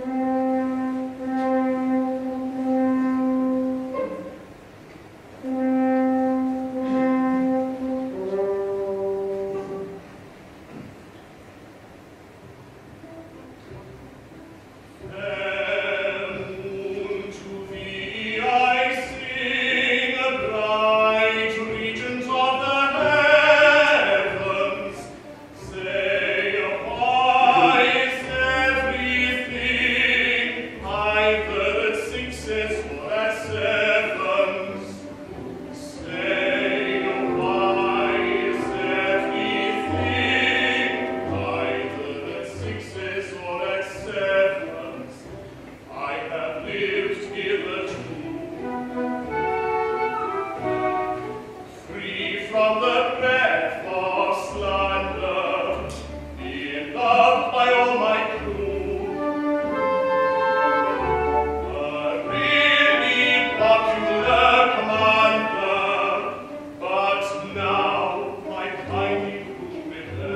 Mm-hmm. God's breath was like a slide. He loved my crew. But he did part but now my tiny crew.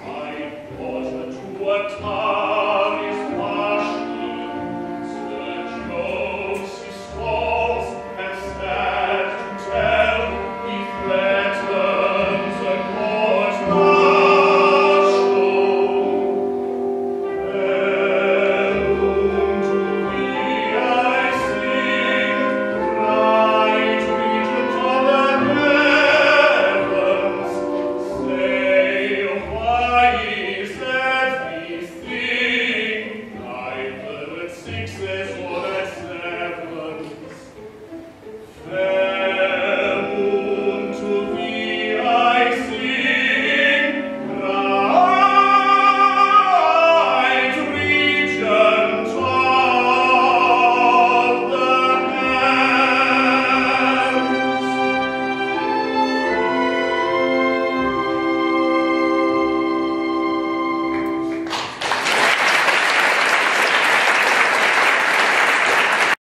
I was the quarter